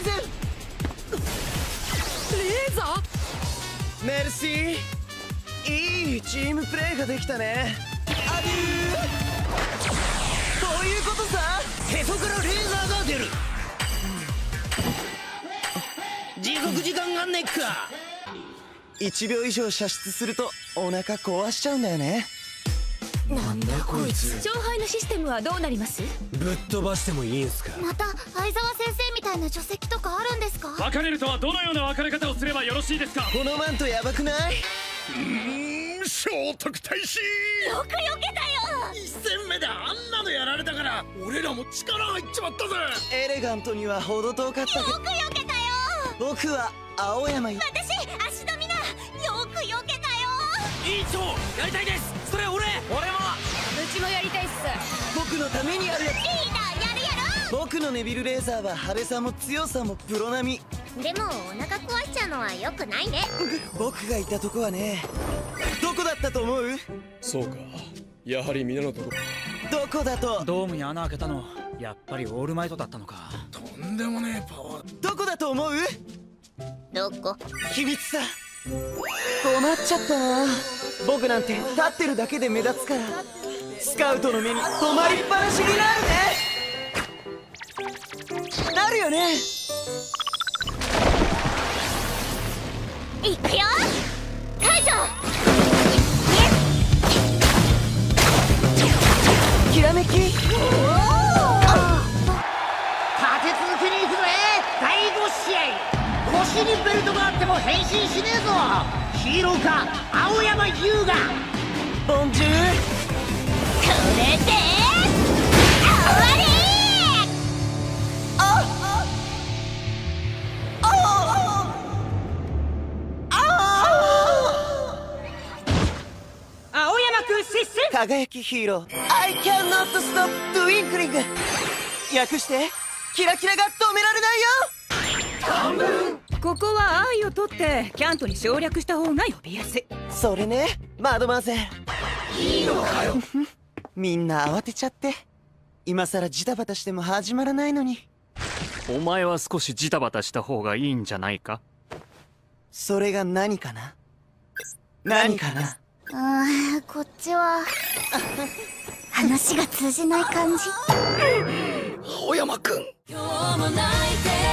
ーゼレーザーメルシーいいチームプレーができたね。アデュー。そういうことさ？へそからレーザーが出る。時刻時間がネックか。1秒以上射出するとお腹壊しちゃうんだよね。なんだこいつ。勝敗のシステムはどうなります？ぶっ飛ばしてもいいんすか？また相沢先生みたいな書籍とかあるんですか？別れるとはどのような別れ方をすればよろしいですか？このマントヤバくない？うん聖徳太子。よく避けたよ。一戦目であんなのやられたから俺らも力入っちまったぜ。エレガントには程遠かったよく避けたよ。僕は青山私足止みなよく避けたよ。委員長やりたいです。それ俺。俺ちもやりたいっす。僕のためにやるやリーダーやるやつ。僕のネビルレーザーは派手さも強さもプロ並み。ろでもお腹壊しちゃうのは良くないね。僕がいたとこはね。どこだったと思う？そうか。やはり皆のとこ。どこだと？ドームに穴開けたのやっぱりオールマイトだったのか。とんでもねえパワー。どこだと思う？どこ？秘密さ。困っちゃったな。僕なんて立ってるだけで目立つからスカウトの目に止まりっぱなしになるね。なるよね。いくよ。解除。きらめき。立て続けに行くぜ。第5試合。腰にベルトがあっても変身しねえぞ。ヒーローか青山優がボンジューれで輝きヒーロー I cannot stop twinkling 略してキラキラが止められないよここは愛を取ってキャントに省略した方が呼びやすいそれねマドマゼルいいのかよみんな慌てちゃって。今さらジタバタしても始まらないのに。お前は少しジタバタした方がいいんじゃないか？それが何かな？何かな？あーこっちは。話が通じない感じ。青山くん。今日も泣いて